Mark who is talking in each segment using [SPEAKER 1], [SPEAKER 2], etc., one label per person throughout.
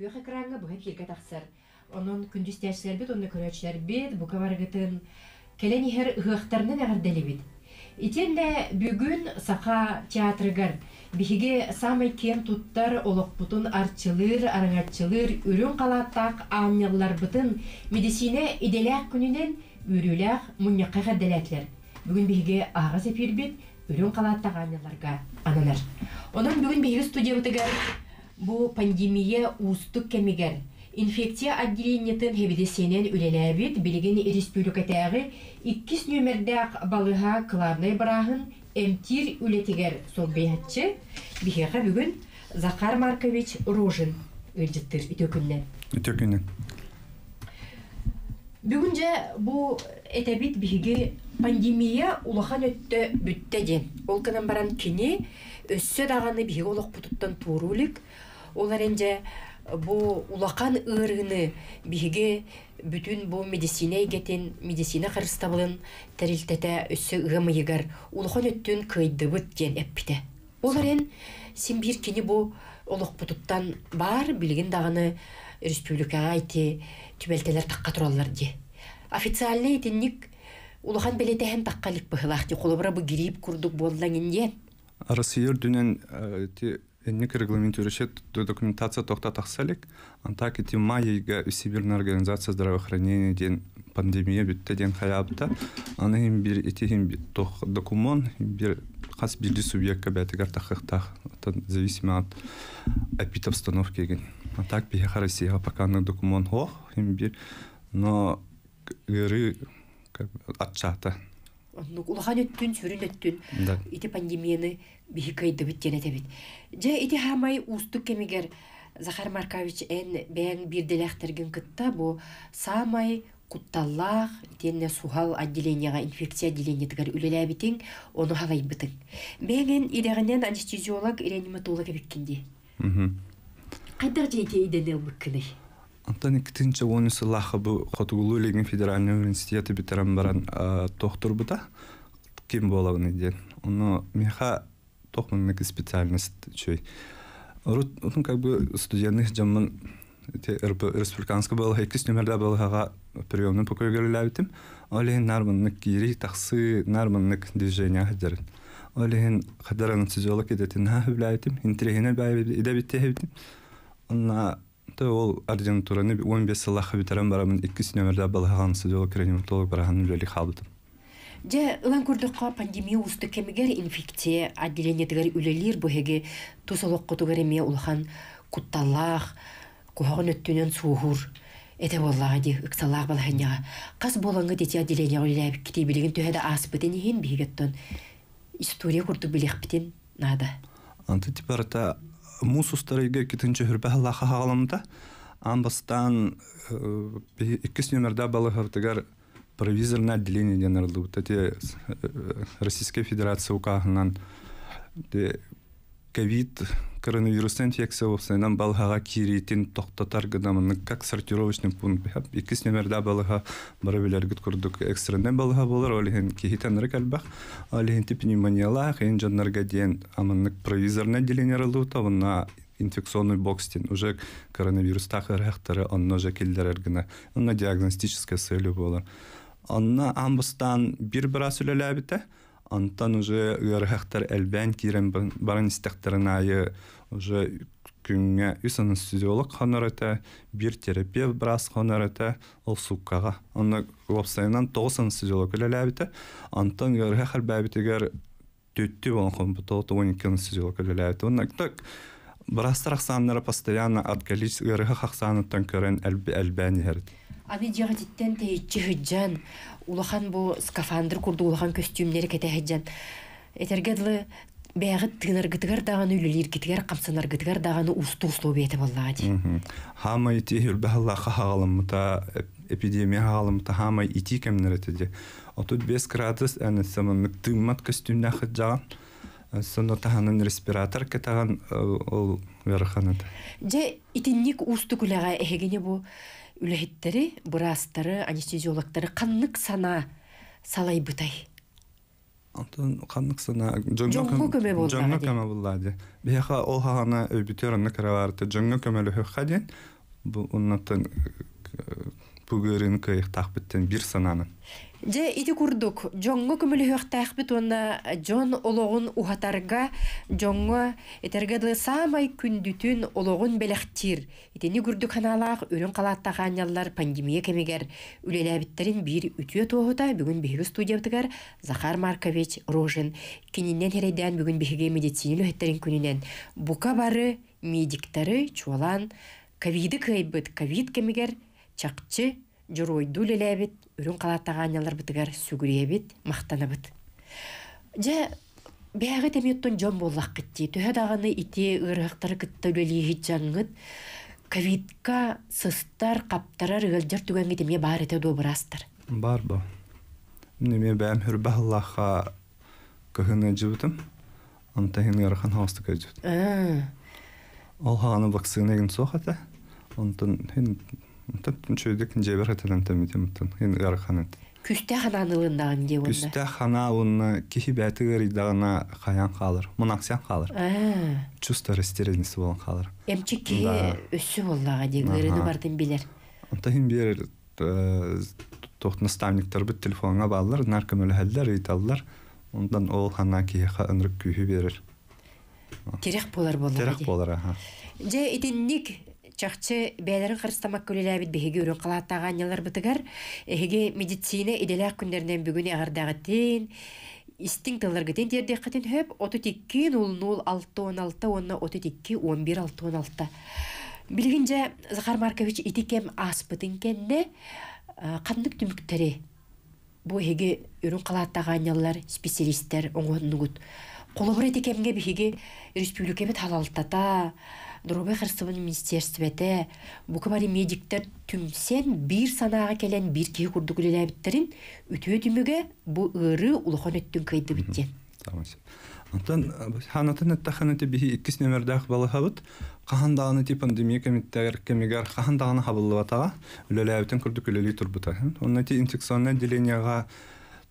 [SPEAKER 1] Күйөк экранга буга кирге тахсар. Тәчләр бит, бит, бу кабаргытын келен ыхтарны нәгәрдәли бит. Итенле бүгүн саха театрыгар биһиге самый кем туттар олокпутун арчылыр, араңатчылыр, үрүн калаттак аанняллар бытын медицина иделәк күнүнен үрүләк муньякка гәдәләтләр. Бүгүн биһиге агас эфир бит, үрүн калаттак ааннялларга ананар. Онун бүгүн биһиге студиябытыгар бу пандемия устук кемигер инфекция отделениятын хебедесенен үлеләбит билигин республикатагы иккис нөмердәк балыга кларный барахын эмтир үлетигер соббиятчы бихеха бүгүн Захар Маркович Рожин ылжыттыр итөкүннен.
[SPEAKER 2] Өтөкүнен.
[SPEAKER 1] Бүгүн же бу этебит биһиги пандемия улахан өттө бүттө ден. Ол кынан баран кини өссө даганы биһиги олох бутуттан туурулик. Олар энже бу улахан ырыны биһиги бүтүн бу медицина игетин медицина харыстабылын тәрилтәтә өссө ыгымыйгар улахан өттүн кыйдыбыт ден эппите. Олар эн симбир кини бу олох бутуттан бар билигин даганы республикага айти түбелтелер такка тураллар ди. Официальный итинник улахан белетеһен таккалык быһылах ди колобра бу грип курдук боллан индиен.
[SPEAKER 2] Россия дүнен ти энник регламентирующет документация тохта тахсалик, антак ити майыга Всемирная организация здравоохранения ден пандемия бүтте ден хаябта, аны хим бир ити хим тох документ, бир хас бирди субъектка бәтигар тахыхтах, это зависимо от эпидобстановки ген. А так бихеха Россия поканный документ хох, хим бир, но гыры отчата.
[SPEAKER 1] Оннук улахан өттүн сүрүн өттүн
[SPEAKER 2] Да.
[SPEAKER 1] ити пандемияны биһи кайдыбыт денетебит. Же ити хамай устук кемигер Захар Маркович эн бәң бирделәхтерген кытта бу самай кутталлах тенне сухал отделениега инфекция отделение тигер үлеләбитин оны халайбытын. Бәңен идегенен анестезиолог реаниматолог биккинди.
[SPEAKER 2] Мгм.
[SPEAKER 1] Кайдар же ити иденел биккини.
[SPEAKER 2] Антон икитинче онысы лахы бу Хотугулу Леген федеральный университеты битерен баран доктор бута ким болабын ден. Оны меха тохманнык специальность. Рут, ну как бы студентных жаман те РП республиканский был хекис номерда был хага приемный покой герләбитим. Олен нарманнык кири таксы нарманнык хадаран ол ординатураны 15 сыллах битерен барамын 2 номерда балган сидиолог реаниматолог барахан үлели халбытым.
[SPEAKER 1] Же ылан көрдөккө пандемия усты кемигер инфекция отделение тигер үлелир бу хеге тусолок котугер эме улахан кутталлах кухагын өттүнөн суухур эте боллага ди ыксалаах балаханьяга кас болоңго дети отделение үлеләбик кити билигин төһәдә аспытын иһин бигеттон история курду билехпитин нада.
[SPEAKER 2] Анты типарата мус устарыга китинче хүрбә лаха хагаламда. Амбастан 2 номерда балыгар провизорное отделение денерлу. Тати Российская Федерация укахынан де ковид коронавирус инфекция болсайнан балхага киритин тоқтатар гынамын как сортировочный пункт. Бихап икис номерда балха барабилергит курдук экстренен балха болар олихен кихитанры калбах олихен тип пневмониялах хен жаннарга ден амыннык провизорное отделение рылута на инфекционный бокстин уже коронавирус тахырахтары онно же килдерер гына онна диагностическая целью болар. Онна амбыстан бир үлеләбите Антан уже ырхахтар әлбән кирен барын истәхтәрен айы уже күнгә үс анестезиолог ханарата, бир терапевт брас ханарата, ол суккага. Аны вебсайнан тоғыз анестезиолог. Антан ырхахар бәбитегер бу тоғыз он екі анестезиолог. Онна так брастар постоянно от количества ерді.
[SPEAKER 1] Аны жагатиттен тейчи хыджан, улахан бу скафандр курду улахан костюмнери кете хыджан. Этергедлы бәгыт тыгынар гытыгар даганы үлелир гитгар камсанар гытыгар даганы усту усту бете боллага ди.
[SPEAKER 2] Хама ити хүрбәһалла хагалымта эпидемия хагалымта хама ити кемнеретеди. Отут 5 градус әне самын тыммат костюмна хыджан. Сонда таханын респиратор кетаган ол верханат.
[SPEAKER 1] Же итинник усту күләгә эхегене бу үләһиттәре, бурастары, анестезиологтары каннык сана салай бытай.
[SPEAKER 2] Антон каннык сана
[SPEAKER 1] Жоңго көмө боллага
[SPEAKER 2] Жоңго көмө буллади. Бияха ол хагана өбүтөр аны караварты жоңго көмөлү хөхаден. Бу уннатын бугөрүн кыйык такбыттен бир сананы.
[SPEAKER 1] Же ити курдук, жоңго көмөлү хөктәхбит онна жон ологун ухатарга жоңго этергеды самай күндүтүн ологун белехтир. Итени күрдүк ханалаах өрүн калаатта ханяллар пандемия кемегер үлеләбиттерин бир үтүө тоохута бүгүн биһиги студиябытыгар Захар Маркович Рожин кининен херейден бүгүн биһиги медицина лөһеттерин күнүнен бука бары медиктары чуалан ковиды кыйбыт ковид кемегер чакчы жоройду лелебит үрүн калааттагаанялар бытыгар сүгүриебит мактанабыт же бээгы темиоттон жон боллак кытти төһө даганы ити ырыхтары кытта үлелиихит жаңыт ковидка сыстар каптарар ыгалжар түгенге темие баар эте добурастар
[SPEAKER 2] Бар бу. Неме бәм хүрбәһлаха кыһына жыбытым. Анта хин ярхан хаста кәҗүт.
[SPEAKER 1] Аа,
[SPEAKER 2] Ол хаганы вакцина ген сохата. Онтон хин Онтон чөйдек жебер хатадан тәмитем онтон хин ярхан.
[SPEAKER 1] күстэ хананылындагын де онда
[SPEAKER 2] Күстә хана уны кихи бәтигер идагына хаян халыр. Мунаксян халыр.
[SPEAKER 1] Аа,
[SPEAKER 2] Чувство растерянности болан халыр.
[SPEAKER 1] эмчи ки өссү боллага де гырыны
[SPEAKER 2] Аха.
[SPEAKER 1] бардын билер
[SPEAKER 2] Онта хин бер тохт наставниктар бит телефонга баллар, наркомөл хәлләр италлар. Ондан ол хана кихи ынрык күһү берер.
[SPEAKER 1] терек болар боллага
[SPEAKER 2] Терек
[SPEAKER 1] де
[SPEAKER 2] болар аха.
[SPEAKER 1] Же итинник чакчы бәләрен кырыстамак көлеләбит беһиге үрен калааттагаанялар бытыгар. Эһиге медицина иделәк күндәрнән бүгүн агардагытын истин тылыргытын тердеккатын хөп 32 00 616 онна 32 11 616 Билгинже Захар Маркович итикем аспытын кенне кандык түмүктери бу эһиге үрен калааттагаанялар специалисттер оңоннугут колобур халалтата Дробай Харсыбын министерствете бука бари медиктер түмсен бир санаага келен бир кии курдук үлеләбиттерин үтөө түмүгө бу ыры улахан өттүн кайды биттен.
[SPEAKER 2] Онтон ханатын таханаты бихи иккис нөмердах балахабыт кахандаганы ти пандемия кемиттер кемигер кахандаганы хабыллыбатага үлеләбитен күрдүк үлели турбута. Онна ти инфекционный отделениега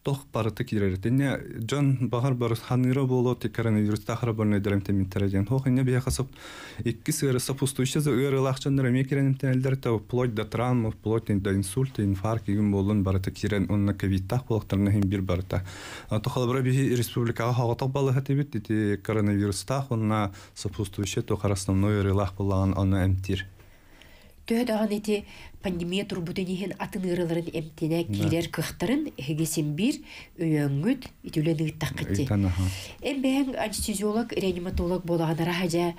[SPEAKER 2] тох барыты кирердене жон багар бар ханыра боло ти коронавирус тахара болны дерем темиттерген. Хох ине бия хасып иккис ыры сопустующий за ыры лахчандар мекеренем тенелдер та вплоть до травм, вплоть до инсульта, инфаркт игин болун барыты кирен онна ковидтах болуктарына хим бир барыта. Тохалбыра бихи республикага хагатак балы хатибит ити коронавирустах онна сопустующий то основной ырылах болған оны эмтир.
[SPEAKER 1] Төө даган эти пандемия турбутын иһин атын ырыларын эмтене кирер кыхтарын эһигесин бир өйөңгүт итүлен ыттаккытти. Эм бэң анестезиолог, реаниматолог болаганара хажа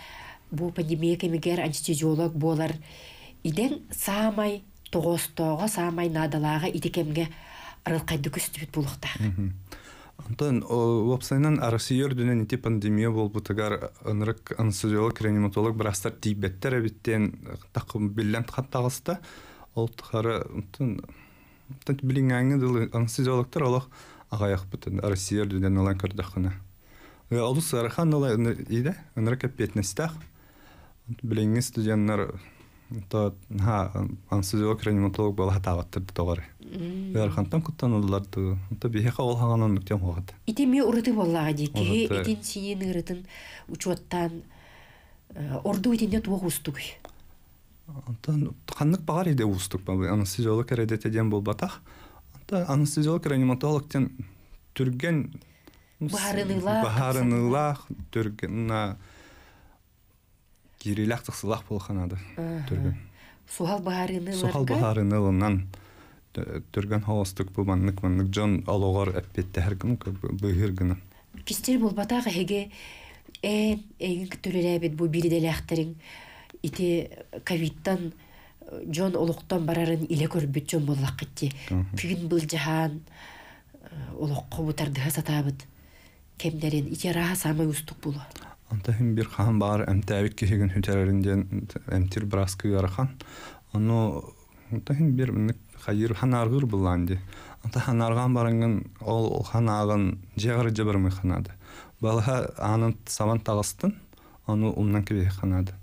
[SPEAKER 1] бу пандемия кемигер анестезиолог болар. Иден самай тоғостоға, самай надалаға идекемге арылқайды күстібіт болуқта.
[SPEAKER 2] Антон, вапсайнан арасиер дүнен ити пандемия бол бутагар ынрык анестезиолог, реаниматолог бірастар тейбеттер әбіттен тақым биллен тақаттағыста. Ол тақары, антон. Олы сарыхан ола иде, студенттар то ха анестезиолог, реаниматолог бол хатағаттырды тоғары. Ярхантан куттан оларды. То бихе ол хаган нүктем хогат.
[SPEAKER 1] Ити ми урыты дейкі,
[SPEAKER 2] Урыты.
[SPEAKER 1] итин синен ырытын учуаттан орду итинде туақ устуг.
[SPEAKER 2] Антан ханнык багар иде устук ба анестезиолог. Анта анестезиолог реаниматолог тен түрген
[SPEAKER 1] Баһарынылах,
[SPEAKER 2] баһарынылах түрген на кирилах тыксылах бол ханада түрген.
[SPEAKER 1] Сухал баһарыны
[SPEAKER 2] Сохал баһарынылынан түрген хостук бу маннык маннык жон алогор эппетте хергин быгыргын.
[SPEAKER 1] Кистер болбатағы хеге эн эгин күтөлеләбит бу ити ковидтан жон олуктан барарын иле көрбүт жон боллак кетти. Күн был жахан олокко бутарды сатабыт. Кемдерин ити раха самай устук.
[SPEAKER 2] Анта хим бир хан бар эмтәбик кехеген хүтәрәрендән эмтир браскы ярхан. Аны анта хим бир хайыр ханаргыр буланды. Анта ханарган барынгын ол ханагын жагыр жабыр мы ханады. Балха анын саван тагыстын, аны умнан кебе ханады.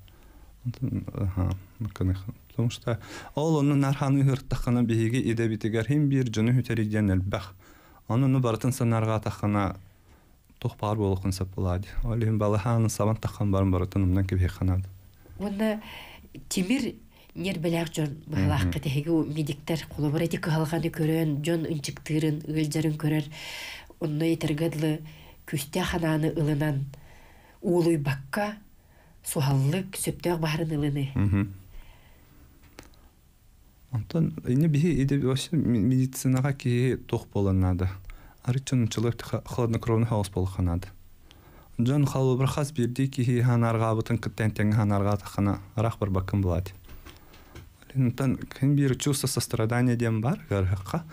[SPEAKER 2] Ха мыканы Потому что ол оны нарханы хыртахана биһиги иде битигер хим бир жыны хүтәридән элбах. Аны ну бартын санарга тахана тохпар болукун сапылады олим балахан сабан тахан барын баратын умнан кебе ханад
[SPEAKER 1] Онна тимир нер беләк жон баалаак кетеги медиктер кулубур эти калганы көрөн жон ынчыктырын ылжарын көрөр онно этергедлы күстә хананы ылынан уулуй бакка сухаллык сөптөк баарын ылыны
[SPEAKER 2] Антон, эне бихи иде вообще медицинага ки тох Арычын чылык хладнокровный хаос болханады. Жон халу бір хас бирди ки ханарга бутын кыттен тең ханарга тахана рах бір бакын булады. Антон, кем бир чувство сострадания дем бар гархакка.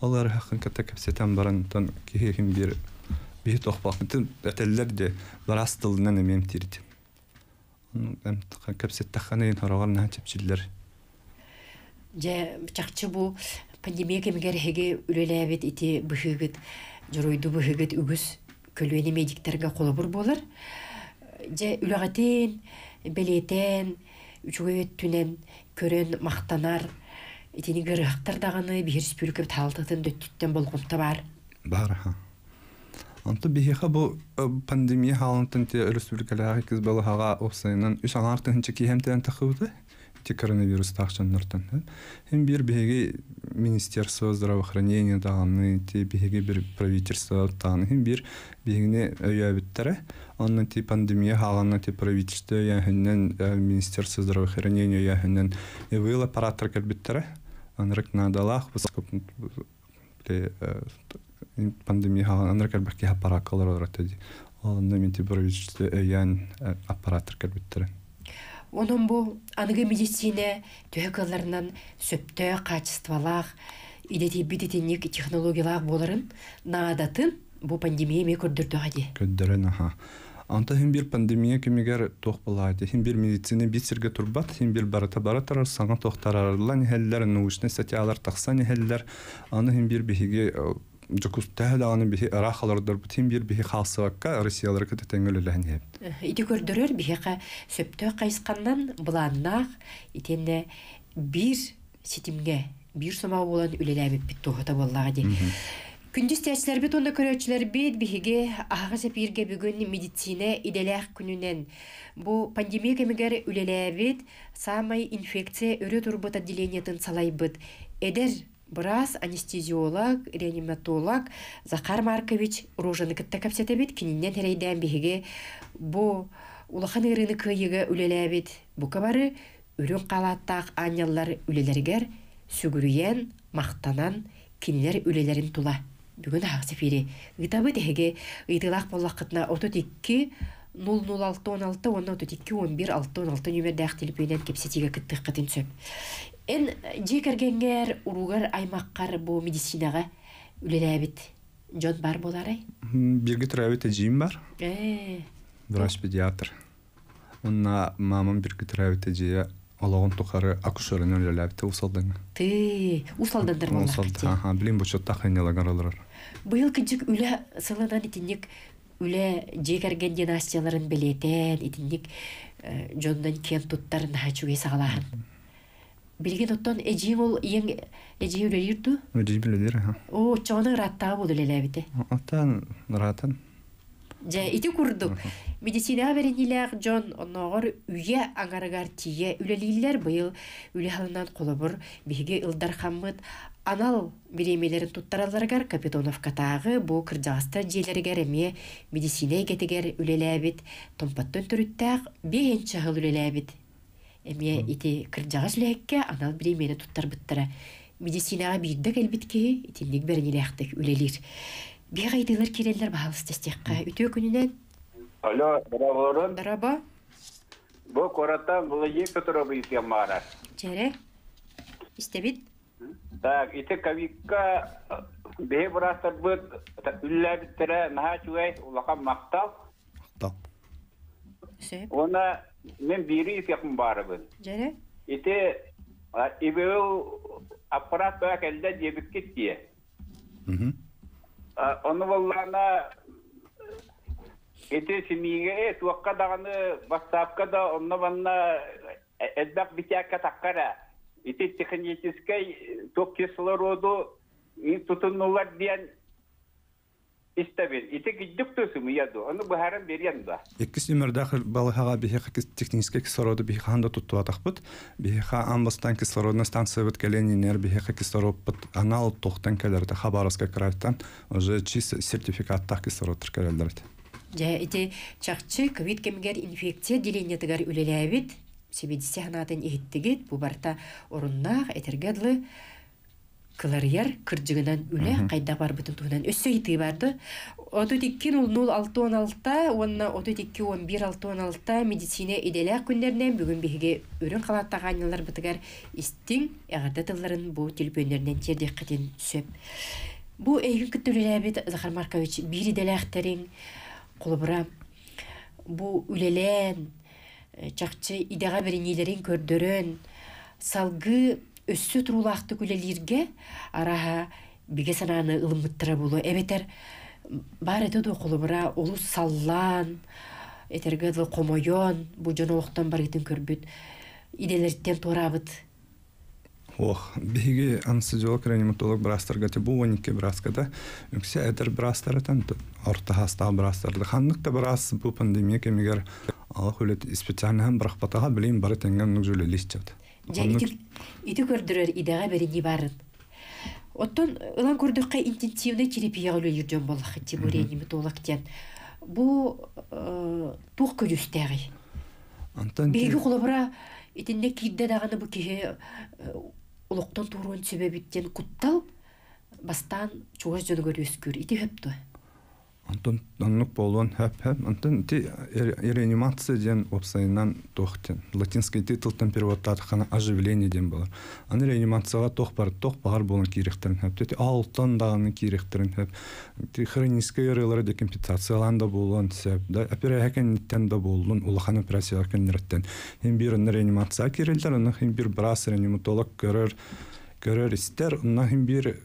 [SPEAKER 2] Олар хакын ката капсетен барын тон ки кем бир бихи тох бакын әтелләр де барас тылынан эмем тирди. Эм капсет таханы хорогор на чепчиллер.
[SPEAKER 1] же чакчы бу пандемия кемигер хеге үлеләбет ити быхыгыт жоройду быхыгыт үгүс көлүени медиктерге колобур болар. Же үлөгатен белетен үчүгөйөт түнен көрөн мактанар итини гырыхтар даганы бир республика таалтытын дөттүттен болгонта бар
[SPEAKER 2] Бар. Ха. Анты бихиха бу э, пандемия халантын те республикаларга кыз балы хага осайнан үс аңартын чеки хемтен тахыбы те коронавирус тахчан нуртан. Хем бир биһиги министерство здравоохранения даганы те биһиги бир правительство таны хем бир биһигне өйөбүттере. Оннан те пандемия хаганна те правительство яһеннен э, министерство здравоохранения яһеннен эвыл аппараттар кэлбиттере. Анрык надалах те пандемия албаки аппаракалар оротеди. Ол мен.
[SPEAKER 1] Онун бу аныгы медицина төһөкаларынан сөптө качествалаах идети бититинник технологиялаах боларын наадатын бу пандемия ме көрдүрдү хади.
[SPEAKER 2] көддөрөн аха анта хим бир пандемия кемигер тох булайды хим бир медицина бисерге турбат хим бир барата баратар саңа тохтарарлан хеллер научный статьялар таксан хеллер аны хим бир жокус тәһәл аны бихи арахалардар бу хим бир бихи халсавакка россиялар кете теңгелелән хеп
[SPEAKER 1] Ити көрдөрөр биһэка сөптө кайскандан буланнаах итенне бир ситимге бир сома болан үлеләбит бит тухата боллага ди. Күндүз тәчләр бит онда көрөчләр бит биһиге ага сепирге бүгүн медицина иделәх күнүнен бу пандемия кемигер үлеләбит самай инфекция өрө турбут отделениятын салайбыт. Эдер Брас анестезиолог, реаниматолог Захар Маркович ружаны кытта капсетебит кининен терейден биһиге бу улахан ырыны кыйыга үлеләбит. Бу кабары үрүн калаттак аняллар үлелергер сүгүрүен мактанан кинилер үлелерин тула. Бүгүн хаксы фири. Итабы теге ыйтылак боллакытна 32 006 16 32 11 6 нөмердәк телефоннан кепсетиге кыттык кытын сөп. Эн жекергенгер уругар аймаккар бу медицинага үлеләбит. Жон бар боларай?
[SPEAKER 2] бирге травит эжим бар
[SPEAKER 1] Э,
[SPEAKER 2] врач педиатр онна мамам бирге травит эжия ологон тухары акушерын өлеләбите усалдың
[SPEAKER 1] ты усалдандар болар.
[SPEAKER 2] аха билим бу чотта хайналагаралар
[SPEAKER 1] Быйыл кыжык үле сылынан итинник үле жекерген династияларын белетен итинник э, жондан кен туттарын хачуге сагалаһын. Билген оттон эжиң ол иең эжи үлелирду.
[SPEAKER 2] Өдей биледер аха
[SPEAKER 1] О, раттаа бул үлеләбите.
[SPEAKER 2] Атан ратын
[SPEAKER 1] Же ити курдук. Медицина беренилер Джон оногор үйе аңарыгар тие үлелилер быйыл үле халынан колобур биге ылдар хаммыт анал биремелерин туттараларгар Капитоновка тагы бу кыржагаста желергер эме медицина кетегер үлеләбит томпаттан төрүттәк бейен чагыл үлеләбит. Эме ити кыржагас лехке анал биремени туттар биттара. Медицинага бирдек элбитке итинник беренилектик үлелир. Бега идылар киреллер баалыс тестекка. Үтө күнүнен
[SPEAKER 3] Алло, браворун.
[SPEAKER 1] дараба
[SPEAKER 3] Бу кората екі тұрабы итемара.
[SPEAKER 1] Жере. Истебит.
[SPEAKER 3] Так, ите кавикка бе бурастар бұд үллә биттірі наха чуай улақан мақтал.
[SPEAKER 2] тал
[SPEAKER 1] Сөп.
[SPEAKER 3] Мен бири итекім бары бұд.
[SPEAKER 1] Жере.
[SPEAKER 3] Ите ибеу аппарат бәк әлді дебік кетті.
[SPEAKER 2] мхм
[SPEAKER 3] Оны боллана ите семиге туаққа дағаны бастапқа да онны банна әлбәк битәкка таққара. Ите технической ток кислороду и тутынулар диен истебин ити гиддик төсүмү яду ону бухаран берген да
[SPEAKER 2] Иккис нөмердах балыхага бихиха технический кислороду бихиханда туттуатахпыт. Бихиха амбастан кислородный станция бит келенинер бихиха кислород бит анал тохтан келерде Хабаровска крайтан уже чист сертификаттах кислород келерде.
[SPEAKER 1] Жа ити чакчы ковид кемгер инфекция делениятыгар үлеләбит. Себедисе ханатын ихиттигит бу барта оруннах этергедлы кыларьяр кырдьыгынан үле кайда бар бутун туһунан өссө ити барды. Оту тиккин ул 0616 онна оту тикки 11 медицина иделә күннәреннән бүгүн биһиге үрүн калаттаганнар бытыгар истиң ягарда тылларын бу телефоннарынан тердик кытын сөп. Бу эйгин күттүләбит Захар Маркович бири деләхтерин кулубура бу үлелен чакчы идега беринилерин көрдөрөн салгы өссө турулаакты күлелирге араha биге санааны ылыммыттыра болу эбетер бар эте до кулубура улус саллаан этерге комойон бу жоноохтон бар итин көрбүт. Иделерттен туурабыт.
[SPEAKER 2] Ох, биги анестезиолог реаниматолог брастарга те бу вонике браскада үксе эдер брастаратан орта хаста брастарды ханнык та брас бу пандемия кемигер алах үлет специально һәм брахпатага билим бары тенген нүзүле листет.
[SPEAKER 1] Жа ити ити көрдүрөр идега берини барын. Оттон ылан көрдөккө интенсивный терапия өлө жүржөн болах ити бу реаниматолог тен. Бу э, тух көрүстәги.
[SPEAKER 2] Антан
[SPEAKER 1] Беги кулабыра итинде кирде даганы бу кихе улуктан туруун себебиттен куттал бастан чугас жөн көрүскүр ити хөптү.
[SPEAKER 2] Антон аннык болгон хэп хэп антон ти реанимация ден опсайнан тохтен. Латинский титултан переводтат хана оживление ден болар аны реанимацияга тох бар тох бар болон кирехтерин хэп ти алтан даганы кирехтерин хэп ти хроническая ярылары декомпенсацияланда болгон сеп да операция да болдун улахан операция кеннерттен хим бир реанимация кирелдер аны хим бир брас реаниматолог көрөр көрөр истер унна хим бир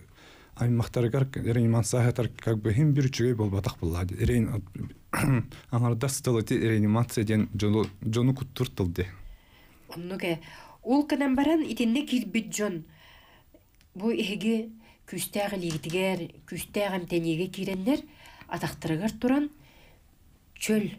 [SPEAKER 2] аймақтаргар реанимациятар как бы хим бир чугай болбатак буллади рейн аңарда стылыти реанимация ден жону жону куттуртылды
[SPEAKER 1] Оннуге ул кынан баран итинне кирбит жон. Бу иһиги күстәгы лигдигер, күстәгәм тәниге киреннер атактырыгар туран чөл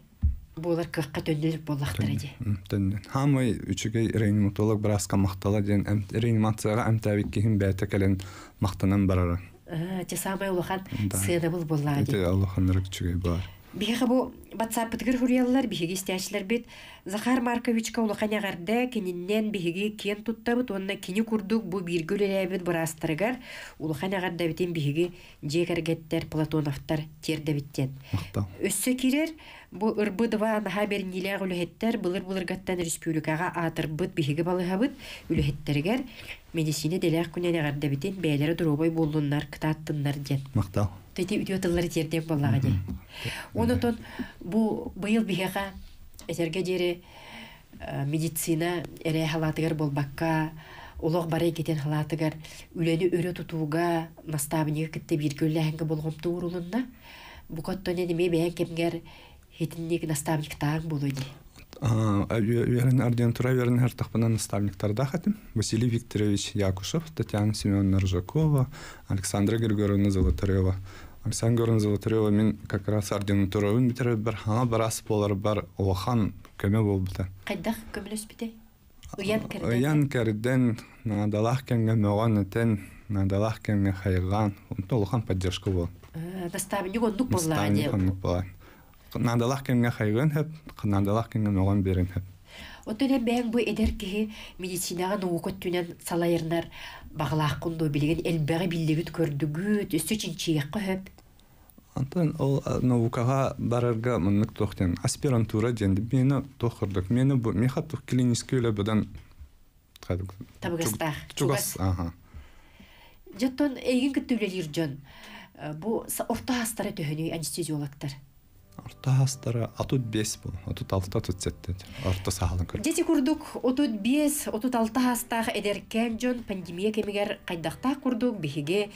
[SPEAKER 1] болар кыкка төндөлүк боллактар иде.
[SPEAKER 2] тен хамы үчүгей реаниматолог брас камактала ден эм- реанимацияга амтабик кихин бәте келен мактанан барара
[SPEAKER 1] А, те самай улахан
[SPEAKER 2] Да.
[SPEAKER 1] сыны бул болла
[SPEAKER 2] эти
[SPEAKER 1] иде.
[SPEAKER 2] аллаханрык чугай бар
[SPEAKER 1] Биһиге бу WhatsApp битгер хурияллар биһиге истәчләр бит. Захар Марковичка улахан ягарда кининнен биһиге кен туттабыт онна кини курдук бу биргөлеләбит бурастырыгар улахан ягарда битен биһиге жекергеттер Платоновтар терде биттен. Өссө кирер, бу ырбыдыва наха бернилер үлөһеттер былыр былыргаттан республикага атырбыт биһиге балыһабыт үлөһеттеригер медицина делер күнен агарда битен бәйләре дробой болдуннар кытаттыннар ден.
[SPEAKER 2] мактал
[SPEAKER 1] Тети үтөтыллары терден боллага ден. Онотон бу быйыл биһига этерге э, медицина эре халатыгар болбакка Олог бары кетен халатыгар үлени өрө тутууга наставнига китте биргөлләһенге болгом туурулунна бу коттон эдеме бээн кемгер хитинник наставник таан болуйди.
[SPEAKER 2] Верен Арден Тура, Верен Хертахпана наставниктар дахатым. Василий Викторович Якушев, Татьяна Семеновна Ржакова, Александра Григорьевна Золотарева. Александра Григорьевна Золотарева мен как раз Арден Туравын битер бір хана барас болар бар Олахан көме болбыта.
[SPEAKER 1] Кайдах көмөлөс бите? Уян кирден.
[SPEAKER 2] Оян кәрден этен, надалах кәнгә хайган. Онто Олахан поддержка бол. Хайган хәп, надалах кәнгә мөган
[SPEAKER 1] Отоне бәң бу эдер киһи медицинага нуукот түнен салайырнар. Баглаах кунду билген элбәге биллигит көрдүгүт өссө чинчиякка хөп.
[SPEAKER 2] Антон ол а, наукага барарга мыннык тохтен аспирантура денди мени тохырдык мени бу меха тух клинический үле будан
[SPEAKER 1] Табыгастах,
[SPEAKER 2] чугас ага
[SPEAKER 1] Жаттон эйгин кыттүлелир жон. Э, Бу са- орта хастары төһөнү
[SPEAKER 2] хастара атут бес бу атут алты атут сетте сахалын көр
[SPEAKER 1] Дети курдук отут бес, отут алты хастах эдеркен жон пандемия кемигер кайдахта курдук биһиге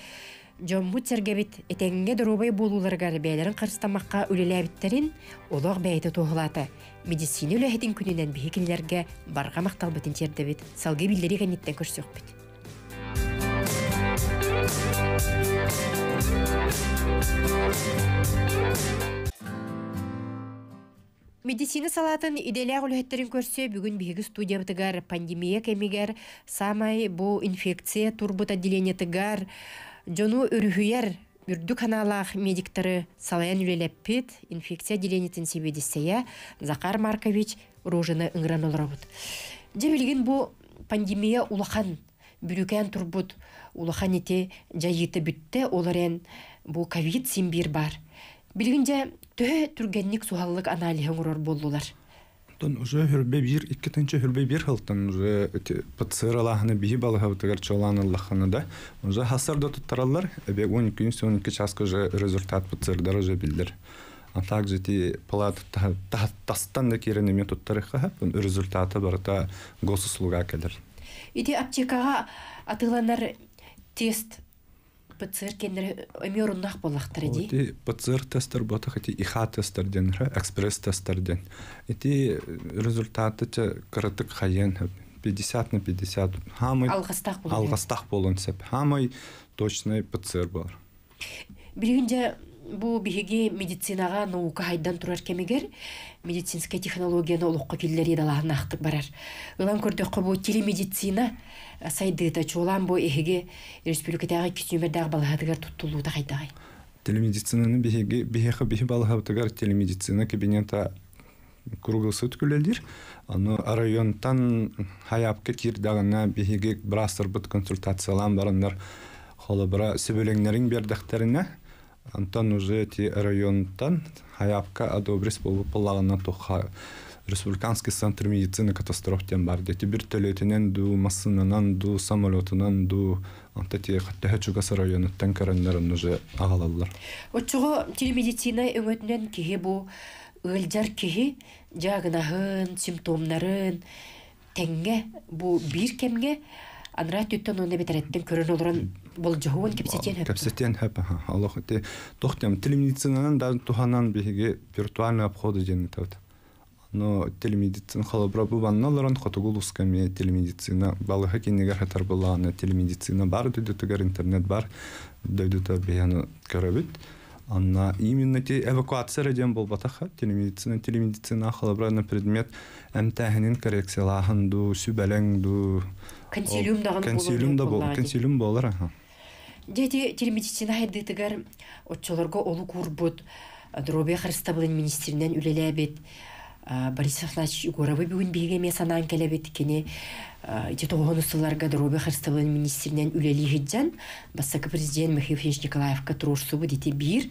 [SPEAKER 1] Жон бут сергебит этеңге дробай болуларгар бәйләрен кырстамакка үлеләбиттерин олог бәйте тухлата. Медицина үләһетин күненән биһикилләргә барга мактал битен тердебит. Салгы билләри гәниттән көрсөк бит. Медицина салатын иделяг үлөһеттерин көрсө бүгүн биһиги студиябытыгар пандемия кемигер самай бу инфекция турбут отделениятыгар жону өрүхүйер үрдүк ханаалаах медиктары салаян үлелеппит инфекция отделениятын себедиссея Захар Маркович ружины ыңыран олоробут. Же билген бу пандемия улахан бүрүкән турбут улахан ите жайыты бүтте оларен бу ковид симбир бар. Билгинже төһө түргенник сухаллык анализы урор болдулар.
[SPEAKER 2] Тон уже хүрбе бир, икки тынчы хүрбе бир хылтын уже ПЦР алаханы бихи балыха тагар чолан аллаханы да. Уже хасар да туттаралар, эбе 12 күн 12 часка уже результат ПЦР уже билдер. А также ти палат тастан да кирене методтары хап, результаты барта госуслуга келер.
[SPEAKER 1] Иди аптекага атыланар тест ПЦР кендер эми оруннах боллахтар ди.
[SPEAKER 2] Ти ПЦР тестер бота хати ИХ тестер ден, экспресс тестер ден. Ити результаты те кырытык хайен 50 на 50. Хамы
[SPEAKER 1] Алгастах болон.
[SPEAKER 2] алгастах болон сеп. Хамы точный ПЦР бар.
[SPEAKER 1] Билгинже бу биһиги медицинага наука хайдан турар кемигер медицинская технологияны олукка киллери далаахнахтык барар. Ылан көрдөккө бу телемедицина сайдыта чулан бу эхиги республикатагы кичүмердагы балаатыгар туттулуута хайдагай.
[SPEAKER 2] Телемедицинаны бихиги бихиха бихи балыхабытыгар телемедицина кабинета круглосут күлелдир. Аны районтан хаяпка кирдагына бихиги брастер бут консультациялан барандар холобра сөбөлеңнерин бердектерине Антон уже ти районтан хаяпка адобрис болуп паллагына тоха республиканский центр медицины катастроф тем бар дети бир төлөтүнөн ду массынынан ду самолетунан ду анта ти хаттаха чугас районуттан караннарын уже агалалар
[SPEAKER 1] Отчого телемедицина өңөтүнөн киһи бу ылжар киһи жагынаһын, симптомнарын теңге бу бир кемге анра түттөн оны бетереттен көрөн олорон болжоһуун кепсетен хөп.
[SPEAKER 2] капсетен хэп аллах те. Тохтем телемедицинанан да туханан биһиги виртуальный обходы ден тат но телемедицина халабра бу банналаран хотугулусками телемедицина. Балыха кинегер хатар буланы телемедицина бар дөдөтөгөр интернет бар дөдөтө бияны көрөбүт Анна именно те эвакуация ден болбатаха телемедицина телемедицина халабра на предмет эмтәһинин коррекциялаһын ду сүбәлең ду
[SPEAKER 1] Консилиум дагы
[SPEAKER 2] консилиум да бол консилиум болар аха.
[SPEAKER 1] Дети телемедицина хайдытыгар отчолорго олу курбут дробе харстабылын министринен үлелебит Борис Афлач Егоровы бүгін беге санаан келебит кені ити тоғонусыларга дробе харстабылын министринен үлели хиджан бассакы президент Михаил Финч Николаевка турушсубу дити бир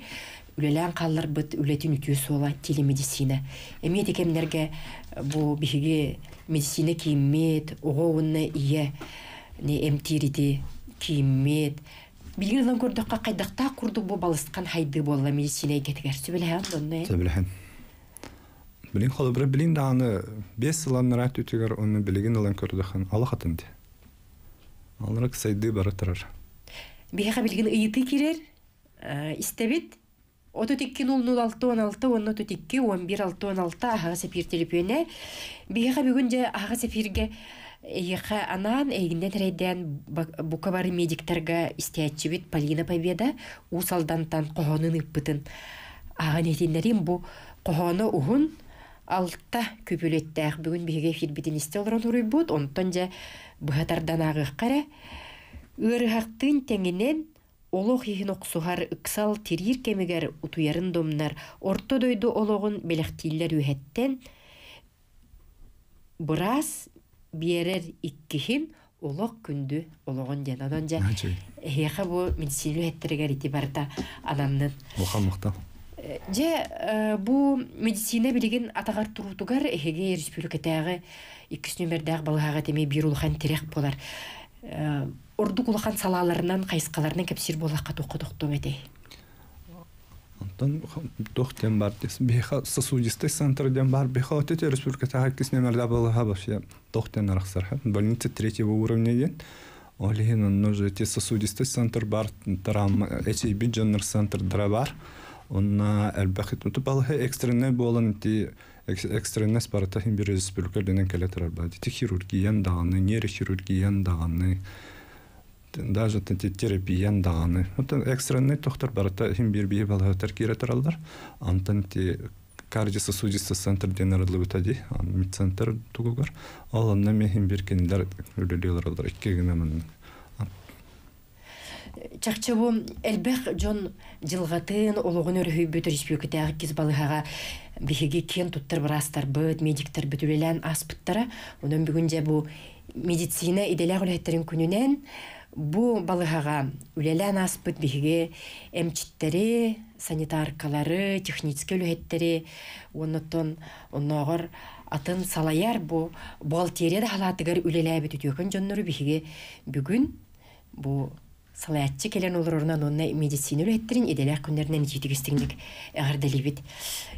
[SPEAKER 1] үлелән қаллар бит үлетин үтүү сола телемедицина. Эми декемнерге бу биһиги медицина кийиммет, оғоуынна ие не эмтирити кийиммет. Билген лан көрдөккө кайдакта курдук бу балыстан хайды болла медицина кетигер сүбеле
[SPEAKER 2] қолы бір білін дағаны бес сылан рат үтігер оны білген алан көрдіған алы қатынды. Алырық сайды бары тұрар.
[SPEAKER 1] Биһига билген ыйыты кирер, истебит. Ото тикки нул нул алты он алты, онно тикки он бир алты он алты. Биһига бүгүнже ага сепирге Эйха анан эйгинден рейден бука бары медиктерга истиячибит Полина Победа усалдантан кохонун ыппытын. Ага нетиннерин бу кохону ухун алта көпөлеттәк бүгүн биге фирбитин истелрон уруйбут онтон же быхатардан агыккара ырыхактын теңинен олох ихин оксухар ыксал тирир кемигер утуярын домнар орто дойду ологун белехтиллер үһеттен бырас биерер иккихин олох күндү ологон ден онон же эхеха бу медицина үһеттеригер ити барта ананнын. Же э, бу медицина билеген атагар турутугар эһеге республикатагы иккис нөмердәг балыгага теме бир улхан терек болар. Э, Ордук улахан салаларынан кайскаларынан кепсир болакка токотоктом эте.
[SPEAKER 2] Антон тохтен бар. Беха сосудистый центр ден бар. Беха вот эти республика тахакис номерда было вообще тохтен арахсар. Больница третьего уровня ден. Олихин он уже эти сосудистый центр бар. Тарам эти бидженер центр дра бар. Он на элбахит. Вот балха экстренный болан ти экстренный спарта хим бир республика денен келетер бар. Ти хирургиян даганы, нейрохирургиян даганы. даже те терапиян даганы. Вот экстренный доктор барата хим бир бие балатар кире таралдар. Антан те кардиососудистый центр денерлы бутади, медцентр тугугар. Ал анна ме хим бир кенилер үлелелер алдар. Икки генә мен.
[SPEAKER 1] Чакчабу элбэх жон жылгатын ологун өрөйбүт республикатагы киз балыхага биһиги кен туттар барастар быт медиктер бүтүлелен аспыттара онун бүгүнже бу медицина иделер үлеттерин күнүнен бу балыхага үлелен аспыт биһиги эмчиттери санитаркалары технический үлеттери оннотон онногор атын салаяр бу бухгалтерия да халатыгар үлеләбит үтөкөн жоннору биһиги бүгүн бу салаятчы келен олорорунан онна медицина үлеттерин иделер күннеринен житигистиңдик эгерделибит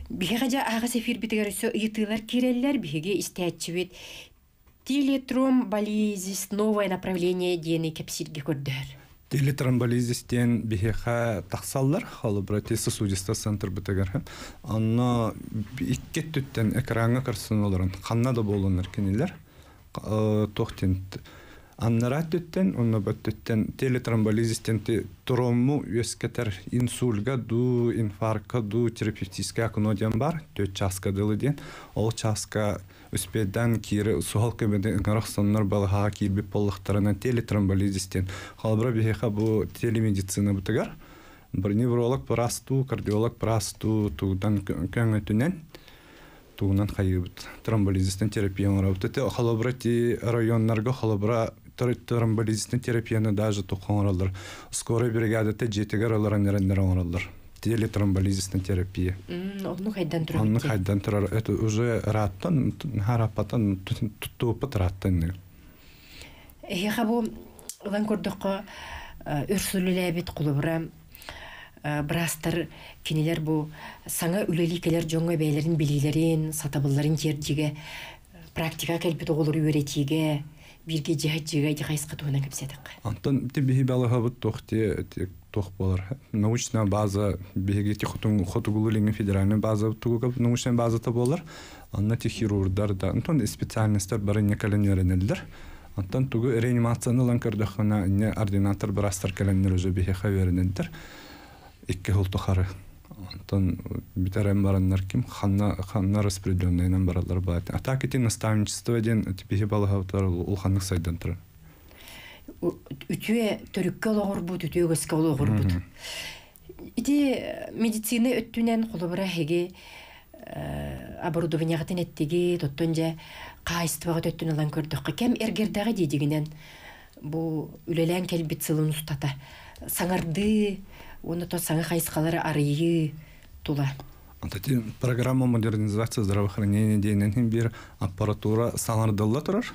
[SPEAKER 1] биһига жа ага сефир битигер өсө ыйтыылар киреллер биһиги истәчибит Телетромболизис новое направление диэни кепсирге көрдөр.
[SPEAKER 2] Телетромболизистен бихеха тахсаллар, холобрати сосудистый центр бітігер. Анна икке түттен экранга кырсын оларын. Қанна да болыныр кенелер. Тоқтен Аннара түттен, онна бөттүттен телетромболизистен тромму өскетер инсульга ду, инфаркка ду терапевтический акунодиан бар, төт часка дылы ден. Ол часка үспеден кири суал кебеде гарахсаннар балаха кирби поллахтарына телетромболизистен. Халбра бихеха бу телемедицина бутыгар. Бір невролог прасту, кардиолог прасту, тудан көңө түнен туунан хайыбыт тромболизистен терапия оңрабыт. Те халабра ти районнарга халабра тромболизистен терапияны даже тухоңралар. Скорая бригадата жетигер алар нерендер оңралар. Телетромболизистен терапия.
[SPEAKER 1] Онну хайдан турар.
[SPEAKER 2] Онну хайдан турар. Это уже раттан, харапатан туттуупат раттан.
[SPEAKER 1] Эхе бу лан көрдөккө өрсүлүләбит кулубра брастар кинилер бу саңа үлеликелер жоңго бәйлерин билилерин сатабылларын жердиге практика келбит оголор үйретиге бирге жихат жига жихайсқа туына кепседик.
[SPEAKER 2] Антон ти бихи балаха бут тохти тох болар. Научная база биги ти хотун хотугулинг федеральная база туга научная база та болар. Анна ти хирургдар да антон специальностьтер бары не каленеренелдер. Антон тугу реанимацияны лан не ординатор брастар каленер уже бихи хаверенелдер. Икки хултухары. Антон битерем бараннар ким ханна ханна распределенныйнан баралар баат. Атак ити наставничество ден типихи балахавтар ул ханнык сайдан турар.
[SPEAKER 1] Үтүе төрүккө олоғырбут, үтүе көскө олоғырбут. Ити медицина өттүнен қолыбыра хеге оборудованияғатын эттиги тоттон же кайыстыбага төттүн алан көрдөккө кем эргердага дейдигинен бу үлелен келбит сылын устата саңарды оны то саңы хайскалары арыйы тула
[SPEAKER 2] Антати программа модернизации здравоохранения дейнен бир аппаратура саңардылла турар.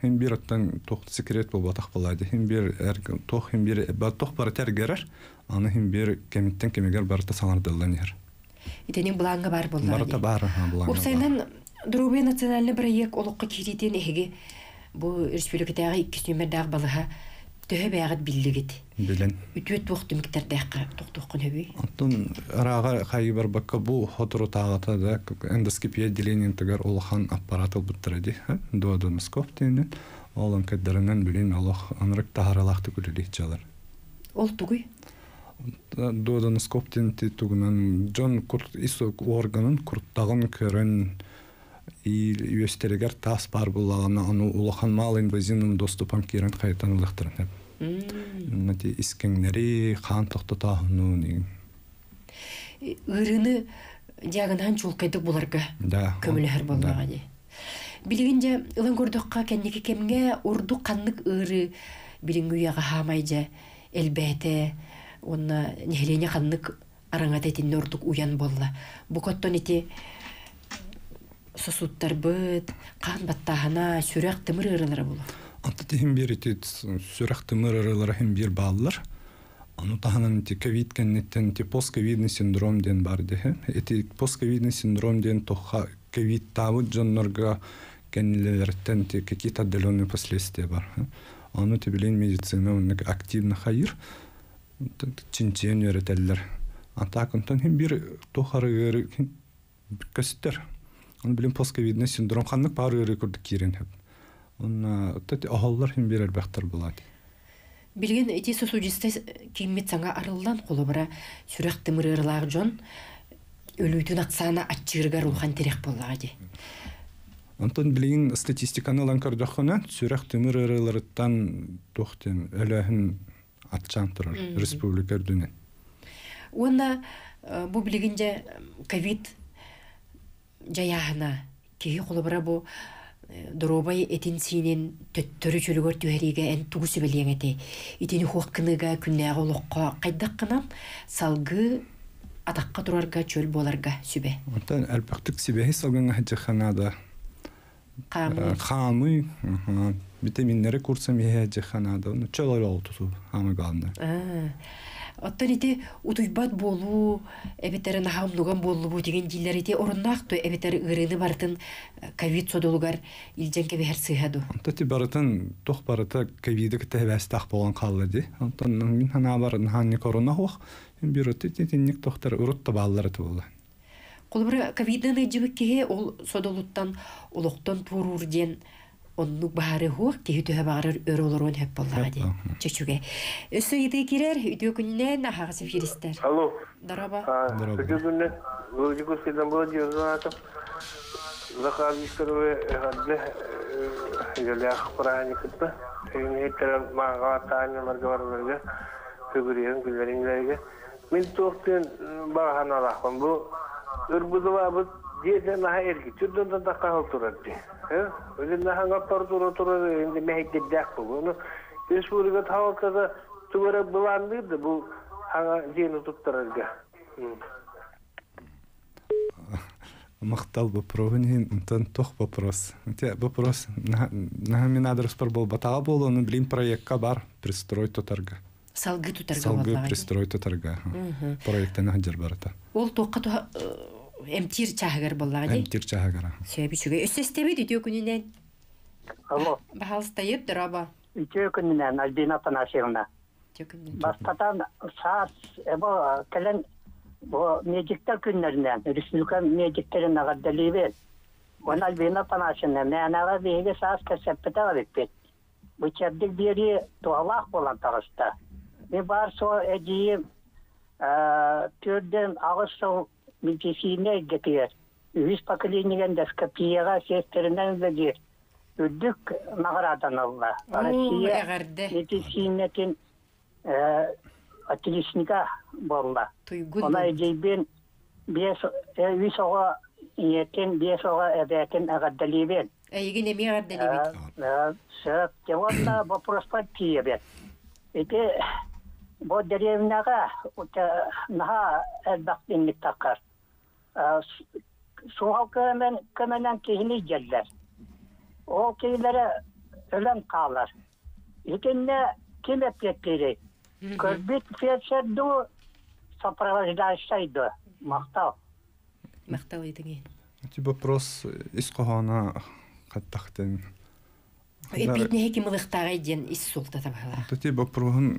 [SPEAKER 2] Хем бир аттан тох секрет бул батак булады. Хем бир тох хем бир ба тох бар тергерер. Аны хем бир кемиттен кемегер барта саңардылла нер.
[SPEAKER 1] итенин булаңга бар болла
[SPEAKER 2] Барта бар ха булан.
[SPEAKER 1] Упсайнан Друбе национальный проект олоққа киритен эһиги бу республикадагы икки нөмердагы балыха төһө бәгат биллигит.
[SPEAKER 2] Билен.
[SPEAKER 1] Үтүөт буктым миктердәккә токтоккун хөбүй.
[SPEAKER 2] Антон рага хайбар бакка бу хотору тагата да эндоскопия отделение тагар улхан аппарат буттырады. Дуодоноскоп тенен. Олон каддарынан билен Аллах анрык тахаралахты күлели чалар.
[SPEAKER 1] Ол тугуй.
[SPEAKER 2] Дуодоноскоп тен тугунан Джон курт исо органын курттагын көрөн и үестерегер тас бар булагана аны улахан мал инвазивным доступам кирен кайтан улахтырын. Нати искеңнери хан тоқтатахыну деген.
[SPEAKER 1] Ырыны диагынан чулкайдык буларга.
[SPEAKER 2] Да.
[SPEAKER 1] Көмүлөр болмага ди. Билигинже ылын көрдөккө кеннеки кемге урду каннык ыры билингүяга хамайжа элбете онна нехлене каннык араңат этинне урдук уян болла. Бу коттон ити сосуттар быт, кан баттахана, сүрәк тымыр ырылары болу.
[SPEAKER 2] Антı тихим bir iti сүрәк тымыр ырылары хим bir баллар. Аны таханан ти ковид кеннеттен ти постковидный синдром ден бар дехе. Эти постковидный синдром ден тоха ковид тавы джоннорга кеннелерден ти какие-то отдаленные последствия бар. Аны ти билен медицина активно хайыр. Чинчен өретеллер. Атакынтан хим bir тохары көстер. Оны билен постковидный синдром ханнык бары ыры көрдүк кирен хеп. Онна тати ахаллар хим берер бахтар булат.
[SPEAKER 1] Билген эти сосудисты киммит саңа арылдан қолыбыра сүрек тымырырлар жон өлүйтүн аксана атчыргар улхан терек боллага ди.
[SPEAKER 2] Онтон билин статистиканы лан көрдөккөнө сүрөк тымыр ырыларыттан тохтен өлөһүн атчан турар республика дүнен.
[SPEAKER 1] Уонна э, бу билигинже ковид жаяхына кеһи қолыбыра бу доробай этин синин төттөрү чөлөгөр түһэриге эн тугусу белиэҥэти итини хуаккыныга күннээҕэ олоққа кайдаккынан салгы атакка турарга чөл боларга сүбе
[SPEAKER 2] Онтон әлбәттек сибеһи салган хаҗаханада
[SPEAKER 1] Камы.
[SPEAKER 2] хамы витаминнери курсам ihe хаҗаханада ну чөлөр олтусу хамы гална.
[SPEAKER 1] Оттон ити утуйбат болу, эбетері нахамнуган болу бу деген дилер ити оруннаахту эбетері ырыны бартын э, ковид содолугар илжен кебехер сыйхаду.
[SPEAKER 2] Онтон ти барытын тох барыта ковиды китебәстах болган калды ди. Онтон мин хана бар ханны корона хох. Бир ти ти ник тохтар урут табаллары тулды.
[SPEAKER 1] Колбура ковидын ыджыбык кеhe ол содолуттан олоқтон турур ден оннук баары хуак кеһи төһө баарыр өр олорун хөп боллага ди. Чечуге. Өсө иди кирер үтө күннен нахагысы фиристер.
[SPEAKER 4] Алло.
[SPEAKER 1] Дараба.
[SPEAKER 2] Здорово.
[SPEAKER 4] Захар Викторович, гадле, ялях праникта. Эне терен мага таня маргаварларга, фигурен гүллеринлерге. Мен тоқтен бағана лақпын. Бұл үрбүдіва деден наха ерги. Түрден да қағыл тұрады. Өзен наха ғаптар тұра тұра енді мәйді дәк бұл. Оны республика тауылтада түгірі бұландырды. Бұл хаңа жені тұттырырға.
[SPEAKER 2] Мактал бопровын онтон тох вопрос. Те вопрос на на мен адрес бар бол батага бол, оны билим проектка бар, пристрой тотарга.
[SPEAKER 1] Салгы тутарга
[SPEAKER 2] Салгы
[SPEAKER 1] ди.
[SPEAKER 2] пристрой тотарга. Проекттен барата.
[SPEAKER 1] Ол туha эмтир чахагар боллага ди.
[SPEAKER 2] Эмтир чагара.
[SPEAKER 1] Сөйби чуге. Өссестеби үтө күннен
[SPEAKER 5] Алло,
[SPEAKER 1] бахалстайып дараба.
[SPEAKER 5] үтө күнінен Альбина Панасьевна. Бастатан саас, эбо, келен, бо медиктер күннерінен, республика медиктерін ағаддалибет. Он Альбина Панасьевна, саас туалақ болан тағышта. Мен бар со медицина гетер. Үз поколениген доскопияға сестерінен бегер. Үддік наградан алла.
[SPEAKER 1] О,
[SPEAKER 5] Россия медицинатын отличника болла. Она идейбен бес үз оға иетін бес оға әбәтін ағаддалибен.
[SPEAKER 1] Әйген эми әгәрделебит.
[SPEAKER 5] Сөп, Киеве. Эти бо тақар. Суғал көмен көменен geller. Ол кейлері өлен қалар. Икенне ким эпкеттері. Көрбит фельдшерду сопровождающийді. Мақтау.
[SPEAKER 1] Мактал идиңе.
[SPEAKER 2] Ти вопрос исқохана каттахтен.
[SPEAKER 1] Эпитне хеки мылыктагы ден ис султа табала.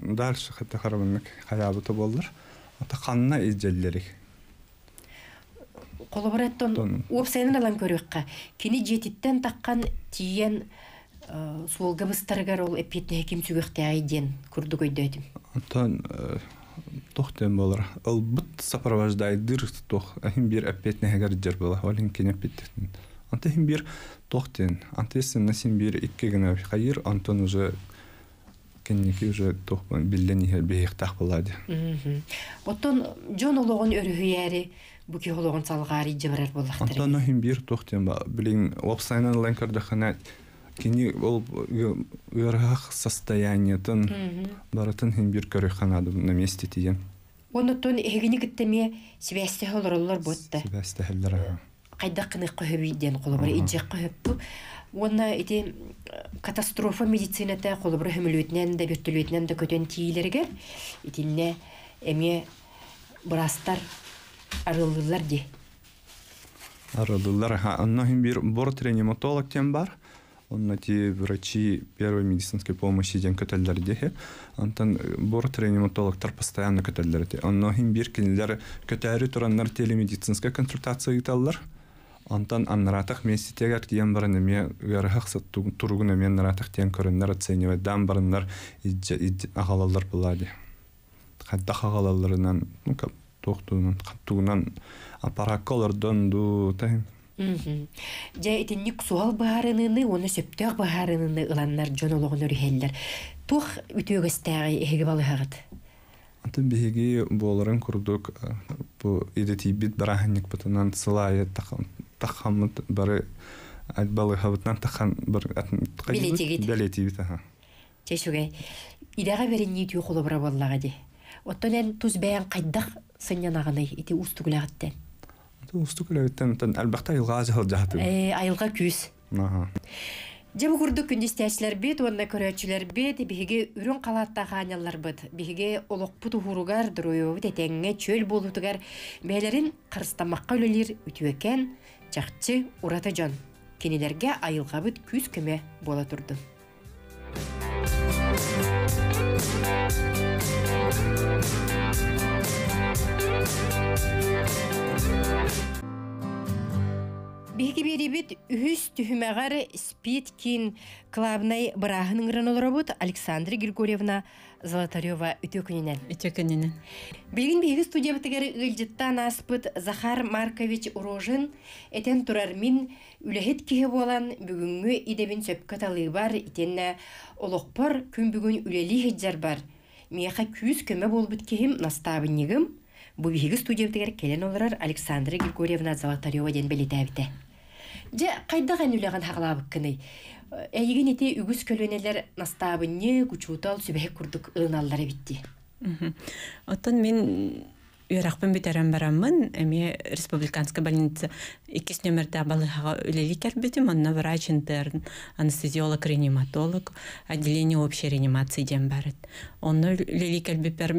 [SPEAKER 2] Дальше хаябыты болдыр. Ата канна изделлери.
[SPEAKER 1] Колобораттон
[SPEAKER 2] Тон.
[SPEAKER 1] уоп сайнын алан көрөкка. Кини жетиттен таккан тиен суолга быстаргар ол эпитне хеким сүгөктагы ден курду көйдөйдүм.
[SPEAKER 2] Антон тохтен болар. Ол бут сопровождайдыр тох. Ахим бир аппетне хагар жер бола. Олин кине аппеттен. Анта хим бир тохтен. Анта есен насим бир икке гына хайыр. Антон уже кенники уже тох биллени хер бейхтах болады.
[SPEAKER 1] Оттон жон ологон өрүһүяри буки ологон салгари жыбарар боллактыр.
[SPEAKER 2] Антон хим бир тохтен ба. Билин вебсайнан ланкарда хана кини ол үрах состояниятын баратын хим бир көрөханады на месте тиен.
[SPEAKER 1] Онотон эгини киттеме сибэсте холороллор ботта.
[SPEAKER 2] Себестехеллер.
[SPEAKER 1] Кайда кыны көһөбүйден колобар ижек көһөппү. Уонна ити катастрофа медицината колобар хөмөлүтнен да биртүлүтнен да көтөн тиилерге итинне эме брастар арылылар ди.
[SPEAKER 2] Аралылар. Ха, онно хим бир борт реаниматолог тем бар. Онно ти врачи первой медицинской помощи ден көтөллөр дехе. Антон борт реаниматологтар постоянно көтөллөр де. Онно хим бир кинилер көтөрү тураннар телемедицинская консультация италлар. Онтан аннаратах меситегер тиен барын эме гәрхәк тургун эме наратах тиен көрөннәр оценивать дан барыннар агалалар булади. Хатта агалаларынан ну кап тохтунан хаттугунан апаракколордон ду тайм
[SPEAKER 1] Мгм. Жа итинник суал баарыныны, оны сөптөк баарыныны ыланнар жон ологон өрүхеллер. Тух үтөгөстәгы эһиге балыгагыт.
[SPEAKER 2] Аты биһиги буоларын курдук э, бу идетибит бараханник бутунан сылайы тахаммыт бары айтбалы хабытнан тахан бір
[SPEAKER 1] Билетигит.
[SPEAKER 2] билетибит аха
[SPEAKER 1] Чешугай. Идага беренни түү холо бара боллага ди. Оттон эн туз бәян кайдах сынянагыны ити устуглагыттен.
[SPEAKER 2] Аты устук элебиттен тан албакта илгаазы хыл жахаты
[SPEAKER 1] Э, айылга күз.
[SPEAKER 2] аха
[SPEAKER 1] Жабы курдук күндистәчләр бит, онна көрәчләр бит, биһиге үрүн калатта ханяллар бит. Биһиге олоқпут уругар дурую тетеңге чөл болутугар бәләрин кырстамакка өлелер үтүекен чакчы урата жон. Кенелерге айылга бит күз көмө бола турду. Биһиги берибит үһүс түһүмәгәр Спиткин клабнай бырааһын ыңыран Александра Григорьевна Золотарева үтөкүненен.
[SPEAKER 6] Итекенинен.
[SPEAKER 1] Билгин биһиги студия битигер ылжыттан аспыт Захар Маркович Урожин этен турар мин үлэхит киһи болан бүгүнгү идебин сөпкө талыы бар итенне олоқпор күн бүгүн үлели хиджар бар. Мияха күз көмө болбут кихим настабыннигим Бу биһиги студия битигер келен олорар Александра Григорьевна Золотарева ден белитәбите. Же кайда ген үлеген хаглабык кыны. Әйген ите үгүс көлөнелер настабынны кучутал сүбәһе курдук ыналлары битти.
[SPEAKER 6] Оттон мен Үйрақпын битерен барамын, эми республиканская больница иккис номерда балыхага үлели кәрбетім, онна врач интерн, анестезиолог, реаниматолог, отделение общей реанимации ден барыт. Онна үлели кәрбепер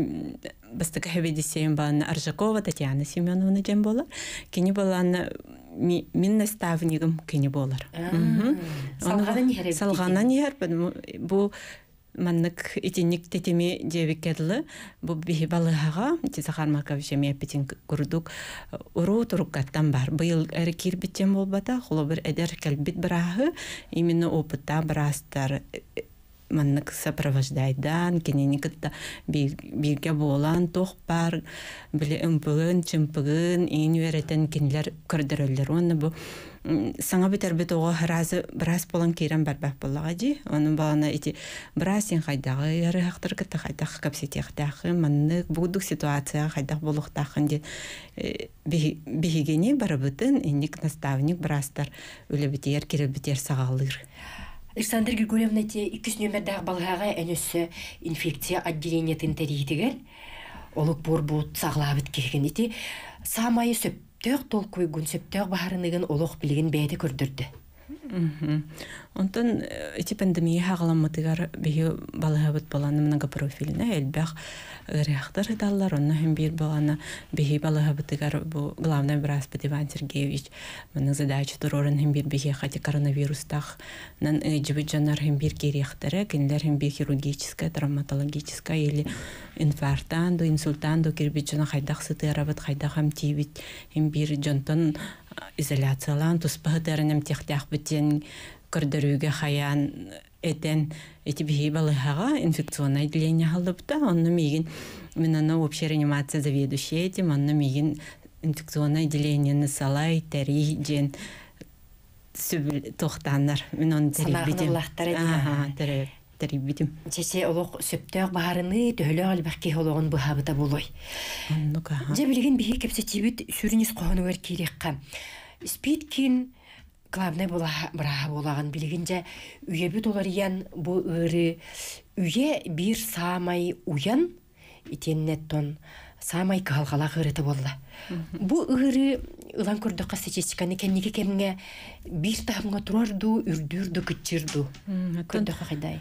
[SPEAKER 6] бастыка хебедесейін баланы Аржакова Татьяна Семеновна ден болар. Кені баланы ми- мин наставнигім кені болар.
[SPEAKER 1] Салғанан ехер,
[SPEAKER 6] бу маннык итинник тетеми дебекедлы бу бихи балыхага тизахар макович мепетин курдук уру туруккаттан бар быйыл эри кирбитчен болбата холо бир эдер келбит бирахы именно опытта бирастар маннык сопровождайдан кененикытта бирге болан тох бар биле ымпыгын чымпыгын ин веретен кинилер көрдөрөллөр оны бу. Саңа битер бит ого разы брас болан кирен барбак боллага ди оны балана ити брас сен хайдагы яры хактыр кытта хайдак капсетехтахы маннык будук ситуация хайдак болуктахын ди бихигени барабытын инник наставник брастар үлебитер киребитер сагалыр
[SPEAKER 1] Александр Григорьевна те иккис нөмердәг балгага энөссө инфекция отделение тентәритигер олук бурбут саглабыт кирген ити самайы сөптөк толкуйгун сөптөк баарыныгын олук билигин бәйди көрдүрдү.
[SPEAKER 6] Онтон э, эти пандемия хагаламатыгар биһи балаһабыт баланы многопрофильна элбэх ыряхтар хыталлар онна hem бир баланы биһи балаһабытыгар бу главный врач Иван Сергеевич. Мына задача турорын hem бир биһи хати коронавирустах нан эджибит жанар hem бир керехтары кинлер hem бир хирургическая травматологическая или инфарктан до инсультан до кирбит жана хайдах сытырабыт хайдах hem тибит hem бир жонтон изоляциялан туспаһытарынем техтях битен көрдөрүүгө хаян этен эти биһи балыхага инфекционное отделение халыпта онно мигин мен аны общая реанимация заведующий этим онно мигин инфекционное отделение салай тери ден сүбүл тохтаннар мен оны
[SPEAKER 1] Санагын
[SPEAKER 6] терибитим
[SPEAKER 1] уллахтар эди.
[SPEAKER 6] ага тере- терибитим
[SPEAKER 1] Чесе олук сөптөк баарыны төхөлө албакки хологон быхабыта болой. Же билигин биһи кепсетибит сүрүнүс кохонугар кирекка. Спиткин главный була браха билигин же үйебит олар ян бу ыры үйе бир самай уян итеннеттон самай калгала ырыты болла. Бу ыры ылан көрдөкка статистиканы кенниге кемге бир тахымга турарду, үрдүрдү.
[SPEAKER 6] М, оттон-
[SPEAKER 1] Көрдөкка кайдай.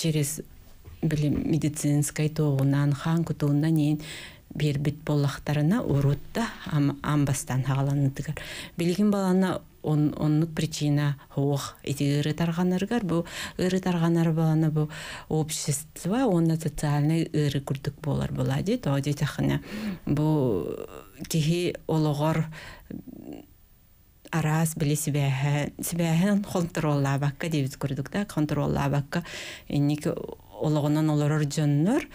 [SPEAKER 6] через били медицинской тоогунан хан кутуунан ийн биэрбит боллахтарына урутта ам- амбастан хагаланытыгар билигин балана он оннук причина хоох ити ыры тарганаргар бу ыры тарганар баланы бу общество онна социальный ыры курдук болар була ди тоди тахына бу кихи ологор арас били сибэхэ сибэхэн контроллаабакка дебит курдук да. Контроллаабакка инник ологонон олорор дьоннор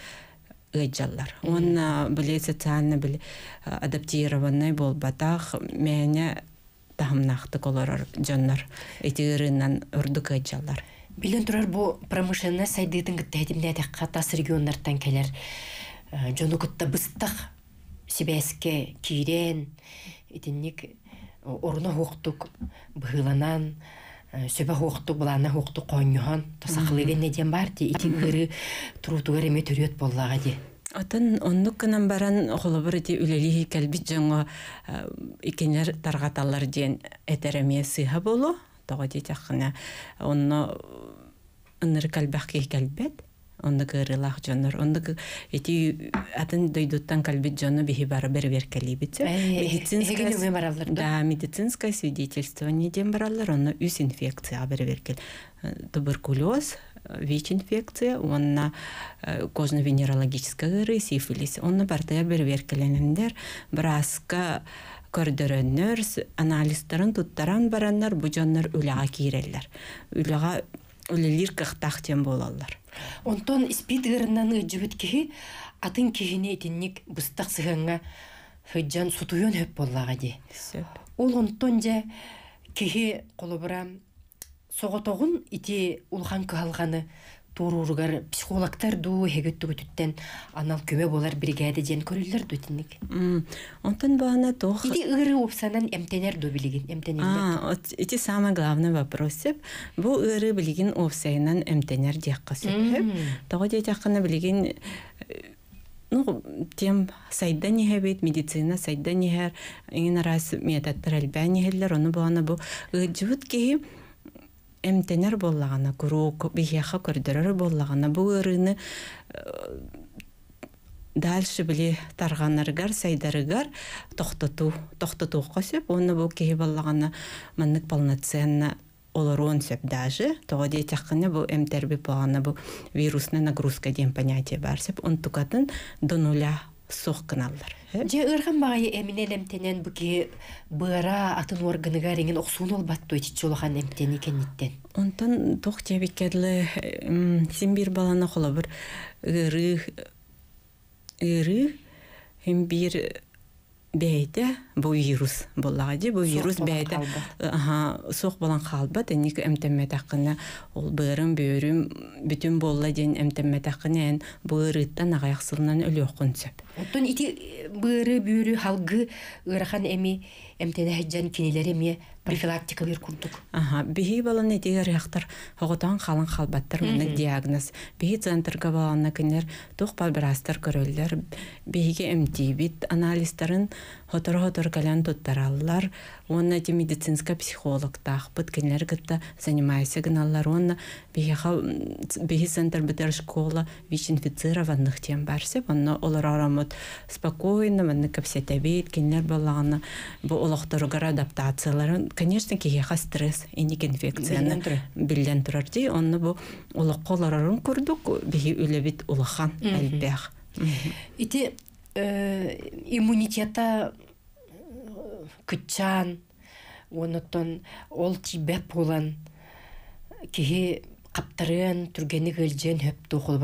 [SPEAKER 6] ыйджаллар. Онна били социально били адаптированный болбатах мэне тахымнахтык олорор дьоннор итигиринан урдук ыйджаллар.
[SPEAKER 1] Билен турар бу промышленность сайдытын гытта хетимне тас регионнардан келер. Жону гытта быстах сибэске кирен итинник оруна хуктук быһыланан сөбө хуктук булана хуктук конюхан тасахлыгын неден бар ди ити гыры турутугар эме төрөт боллага ди.
[SPEAKER 6] Отын оннук кынан баран холобыр ити үлелиһи кэлбит жоңо икенер таргаталар диэн этеремие сыха болу тоҕо ди тахына онно ынныр калбах ки кэлбет онны кырылах жонор онны ити атын дойдуттан калбит жону бихи бары бер беркелибит
[SPEAKER 1] Хеген өме баралар да.
[SPEAKER 6] да медицинское свидетельствование ден баралар онно үс инфекция бер беркел туберкулез ВИЧ-инфекция, онна кожно-венерологическая ыры, сифилис, онна бартая бер беркеленендер, браска көрдөрөннөр, анализтарын туттаран бараннар, бу жоннор үлага киреллер. Үлага үлелир кыхтах тем болалар.
[SPEAKER 1] Онтон спид гырынан ыджыбыт кихи атын кихине итинник быстах сыгынга хыджан сутуйон хөп боллага ди.
[SPEAKER 6] Сөп.
[SPEAKER 1] Ол онтон же кихи колобура соғотоғын ити улхан кыалганы туруругар психологтар ду хегөттү түттен анал көмө болар бригада ден көрүлөр дүтинник.
[SPEAKER 6] М, Онтон баана тох.
[SPEAKER 1] Ити ыры опсанан эмтенер ду билигин, эмтенер.
[SPEAKER 6] А, вот эти самый главный вопрос сеп. Бу ыры билигин овсайнан эмтенер диякка сөп. Того де жақына билигин э, ну тем сайда нехебет медицина сайда нехер ingen раз метаттар элбә нехеллер оны баана бу ыджыбыт ки эмтенер боллагана курук бихяха көрдөрөр боллагана бу ырыны э, дальше били тарганаргар сайдарыгар тохтоту тохтотуукка сөп оны бу киһи баллагана маннык полноценно олорон сөп даже того де тахкына бу эмтерби багана бу вирусная нагрузка деген понятие бар сөп он тукатын до нуля сох кыналлар
[SPEAKER 1] Же ырган багай буки быра атын органыга реңин оксуун олбат той чичолохан эмтени кенниттен.
[SPEAKER 6] Онтон тох тебиккерле син бир баланы хола бир ыры ыры хем бир бәйте бу вирус боллагы бу вирус
[SPEAKER 1] болан
[SPEAKER 6] бәйте
[SPEAKER 1] қалбат.
[SPEAKER 6] аха сох балан халбат эник эмтемме такына ол бырым бөрүм бүтүн болла ден эмтемме такына эн бу ырыттан агаяқсылынан өлөк концеп
[SPEAKER 1] Онтон ити быры бүрү халгы ырахан эми эмтене хаджан кинилер эми профилактика бир курдук.
[SPEAKER 6] Ага, биһи балан этигер яхтар хоготан халан халбаттар мынык диагноз. Биһи центрга баланна кинер тух палбрастар көрөллөр. Биһиге эмтибит анализдарын хотор-хотор калан туттараллар. Онна ти медицинска психолог тахпыт кинер гытта занимайся гыналлар. Онна биһиха биһи центр битер школа ВИЧ-инфицированных тем барсе. Онна олар арамот спокойно мынык капсетебит кинер баланы бу олохторугар адаптацияларын конечно киһиха стресс иник инфекцияны
[SPEAKER 1] Билен турар.
[SPEAKER 6] ди онны бу олоққоларарын курдук биһи үлебит улахан әлбәх
[SPEAKER 1] Ити э, иммунитета күтчан, онотон ол тибеп болан, кихи каптарын түргені гөлжен хөп тухол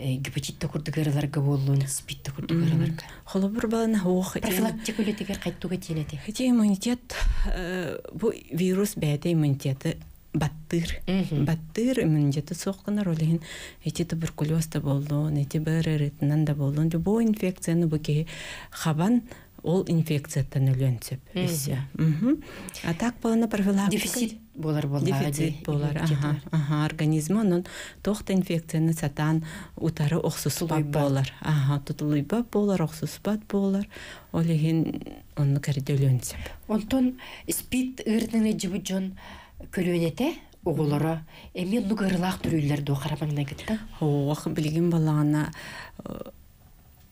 [SPEAKER 1] э, гепатитта курдугараларга болун, спитта курдугараларга.
[SPEAKER 6] холобур баланы хоох
[SPEAKER 1] Профилактика үлетигер кайттуга тиенети.
[SPEAKER 6] Хити иммунитет э, бу вирус бәйте иммунитеты баттыр. Баттыр иммунитеты соққына ролин эти туберкулез да болду, эти бэр ритнан да болду. Бу инфекцияны бу ки хабан ол инфекцияттан өлөнсөп а так балана профилактика
[SPEAKER 1] Дефицит болар
[SPEAKER 6] дефицит болар. аха организм онун тохта инфекцияны сатан утары
[SPEAKER 1] Тутулуйба.
[SPEAKER 6] болар. Аха тутулуйба болар оксуспат болар. Ол эгин онну кэрде өлөнсөп
[SPEAKER 1] Онтон спит ырнын жыбы жон көлөнете оголора эми нугарылак төрүлөр до карамаңна гытта.
[SPEAKER 6] Хоох билген балаана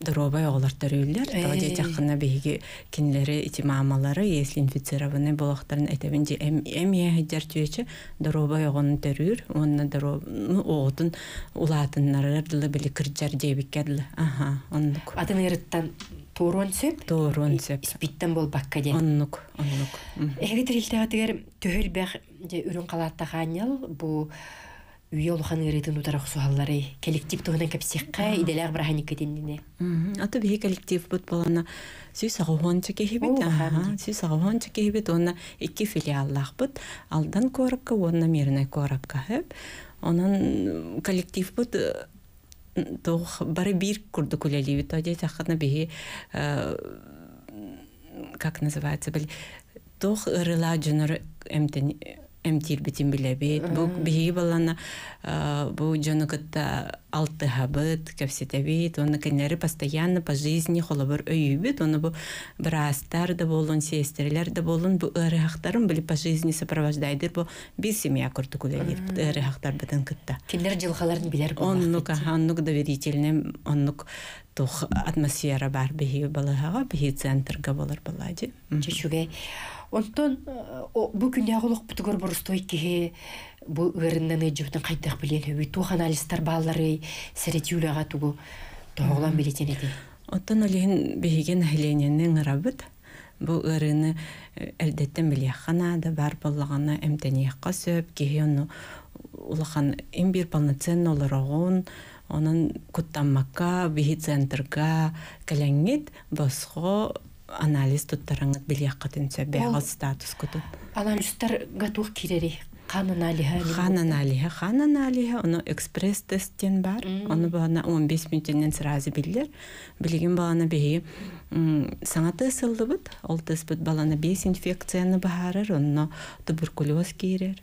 [SPEAKER 6] дробай оғлар төрүллер.
[SPEAKER 1] Э.
[SPEAKER 6] Тоди жақына биги кинлери ити мамалары, если инфицированы болақтарын этебин же эм эм яһидер түйече дробай оғын төрүр, онна дроб ну оғытын улатыннары дылы били кырджар дебиккедли. Аха, оннук.
[SPEAKER 1] Атын ырыттан турон сөп.
[SPEAKER 6] Тоорун сеп.
[SPEAKER 1] Спиттен бол бакка ден.
[SPEAKER 6] Оннук, оннук. Мгм.
[SPEAKER 1] Эге тирилтегатыгер төһөл бэх же үрүн калаатта ханял бу үйе олхан ырытын утарак суаллары коллектив туһунан кепсекка иделер браханик кетиндине.
[SPEAKER 6] Мгм. Аты биһи коллектив бут болана сүйс агуонча кехибит.
[SPEAKER 1] Оо,
[SPEAKER 6] Аха,
[SPEAKER 1] хамди.
[SPEAKER 6] сүйс агуонча кехибит. Онна икки филиаллах бут. Алдан коракка, онна мирнай коракка хеп. Онан коллектив бут э, тох бары бир курду кулеливит. Тоди тахатна биһи э, как называется, бил тох ырыла жонор эмтен эмтир битин билебит. Бу биһи балана э, бу жонокытта алты хабыт, кепсетебит, оны кенлери постоянно по жизни холобор өйүбүт, оны бу брастар да болун, сестрелер да болун, бу ырыхактарын били по жизни сопровождайдыр, бу бир семья куртукулелир, ырыхактар бытын кытта.
[SPEAKER 1] Киндер жылгаларын билер болмак
[SPEAKER 6] Оннук, оннук доверительный, оннук тух атмосфера бар биһи балыһага, биһи центрга болар балади.
[SPEAKER 1] чечуге. Онтон э, бу күнягылык бутугор борустой киһи бу ырыннан ыжыбытын кайдах билен хөбү тух анализтар баалары серетиулага тугу тоголан билетен эди.
[SPEAKER 6] Оттон олиһин биһиген населениенин ырабыт. Бу ырыны элдеттен билияхана да бар боллагана эмтениякка сөп, киһи онну улахан эм бир полноценно олорогун, онун куттаммакка, биһи центрга кэлэнгит босхо анализ туттараңыт билияққа төнсө бэҕал статус кутун.
[SPEAKER 1] Анализтар гатух кирери кан аналиха.
[SPEAKER 6] Хан аналиһе, хан аналиһе, оны экспресс тесттен бар. Оны бана 15 минуттен сразу билер. Билген баланы беһи саңаты сылдыбыт. Ол теспит баланы 5 инфекцияны баһарыр, онно туберкулез кирер.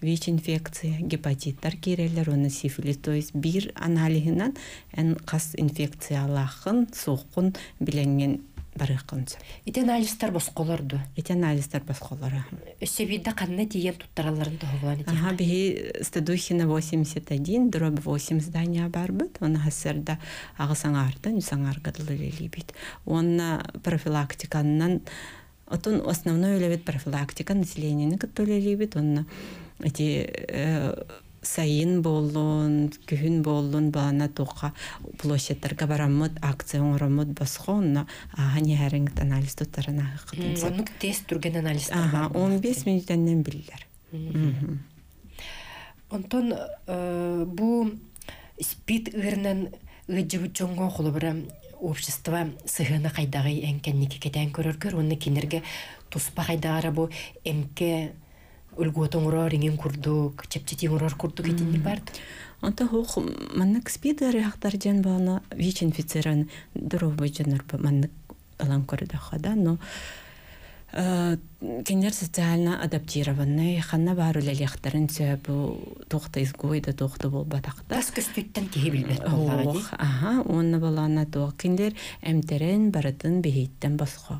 [SPEAKER 6] ВИЧ инфекция, гепатиттар кирелер, оны сифилис, то есть бир аналигынан эн кас инфекциялахын, суқын биленген барыққынсы.
[SPEAKER 1] Ити анализтар босқолорду.
[SPEAKER 6] Эти анализдар басқолары.
[SPEAKER 1] Өссөбийде канна тиген туттараларын тоголан эти.
[SPEAKER 6] Ага, биһи Стадухина 81, дробь 8 здания барбыт. Он хассерда агысаңардан үсаңаргадылылелибит. Он профилактиканнан Отун основной үлебит профилактика населениені көттөлелибит. Он эти э, сайын болун, күхүн болун баана туqa площадьтарга бараммыт, акция оңороммыт басхо, онна ағани хәріңгіт анализ туттарына хықытын
[SPEAKER 1] Онук тест турген анализтар.
[SPEAKER 6] Ага,
[SPEAKER 1] бар.
[SPEAKER 6] 15 минуттан биллер.
[SPEAKER 1] Онтон э, бу спит ырнан ыжыбы чоңго холобра общество сыгына кайдагы энкенники кетен көрөргөр онны кинерге туспа кайдагара бу эмке үлготоңрор иңин курдук чепчетиңрор курдук этинни бард
[SPEAKER 6] Онта хух маннык спидер яхтар жан бана ВИЧ инфицирован дробой жанр маннык алан көрдө хада, но э, кенер социально адаптированный ханна бар үлелехтарын сөбу тухта изгойда тухта бол батакта.
[SPEAKER 1] тас көстүттен киһи билбет
[SPEAKER 6] ага, онна балана туох киндер эмтерен баратын бихиттен басқа.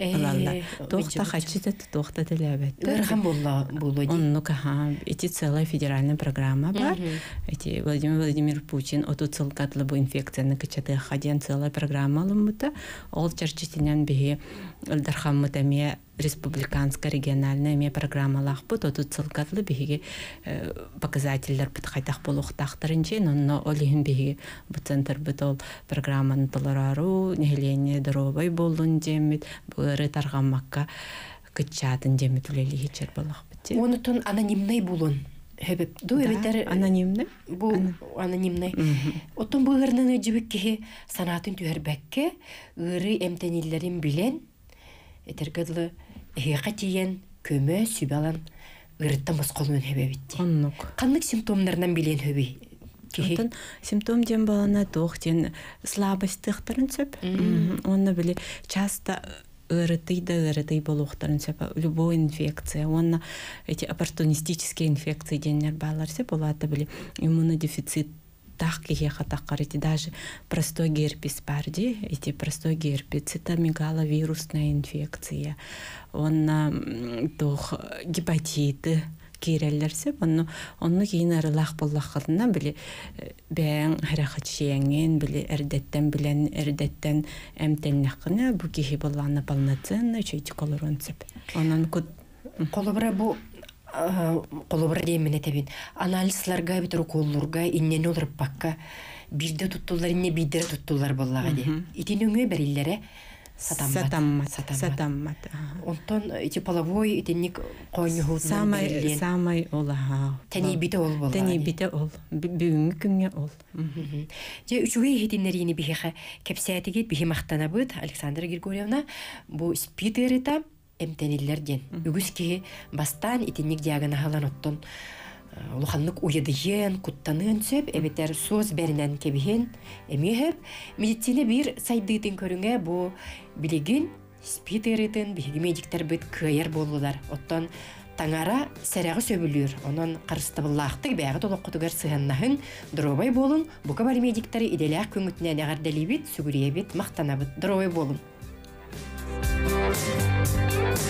[SPEAKER 1] Э,
[SPEAKER 6] Алалла.
[SPEAKER 1] ой,
[SPEAKER 6] Тухта
[SPEAKER 1] жабыт.
[SPEAKER 6] хачыта тухта телебет.
[SPEAKER 1] ырхан болла боло ди
[SPEAKER 6] Он, ну ага, эти целая федеральная программа бар. Эти Владимир Владимир Путин оту цылкатлы бу инфекцияны кычаты хаден целая программа алымыта. Ол чарчитинен бихи Илдархаммыта ме республиканская региональная ме программалах бут оту цылкатлы бихи э, показательлер бит хайтах болуқтақтырынче, но олихин бихи бу центр бит ол программаны толарару, нехеление дробой болун жемит, бұры тарғаммакка кычатын жемит үлели хичер болақ
[SPEAKER 1] онутон анонимный булун. Хөбөп ду
[SPEAKER 6] Да,
[SPEAKER 1] эбетер
[SPEAKER 6] анонимный.
[SPEAKER 1] бу анонимный. Оттон бу ырнын ыжыбык киһи санаатын түһәрбәкке ыры эмтениллерин билен этергедлы эһиэхэ тиен көмө сүбалан ырыттан басқолуун хөбөбитти
[SPEAKER 6] Оннук.
[SPEAKER 1] каннык симптомнарынан билен хөби.
[SPEAKER 6] Онтон симптом ден балана туох ден слабостьтыхтарын сөп. Онна били часто ырытый да ырытый болуқтарын сөп. Любой инфекция. Онна эти оппортунистические инфекции деннер балар сөп. Олата иммунодефицит тах кихе хатаққар эти даже простой герпес бар ди эти простой герпес цитомегаловирусная инфекция онна м, тух гепатиты киреллерсе онну онну кийин арылах боллаххатына били э, бээн харахачиэңен били эрдеттен билен эрдеттен эмтеннахкына бу кихи боллаана полноценно чөйти колоронсеп онон кут
[SPEAKER 1] Қолыбыра бұл қолыбыра деймін әтәбін. Анализларға бит уколлурга иннен олыр бакка бирде туттулар инне бидер туттулар боллага де. Итин өңө бериллере сатаммат.
[SPEAKER 6] сатаммат.
[SPEAKER 1] Онтон ити половой итинник койнюху
[SPEAKER 6] самай самай олаха
[SPEAKER 1] Тәни бите ол болла.
[SPEAKER 6] тени бите ол бүгүнкү күнгө ол
[SPEAKER 1] Же үчүгэй хитиннерини бихиха кепсиятигит бихи мактанабыт Александра Григорьевна бу спитерита эмтениллер ден. Үгүс ки бастан итинник диагана халан оттон улуханнык уядыйын, куттанын сөп, эбетер соз беринен кебихен, эмиһеп, медицина бир сайдыйтын көрүнгө бу билигин спитеритин биһиги медиктер бит кыйыр болулар. Оттон таңара сәрәгы сөбүлүр. Онон карыстабыллахтык бәгы толоккутугар сыһаннаһын дробай болун. Бука бар медиктери иделях күңүтнә нәгәр дәлибит, сүгүриебит, мактанабыт. Дробай We'll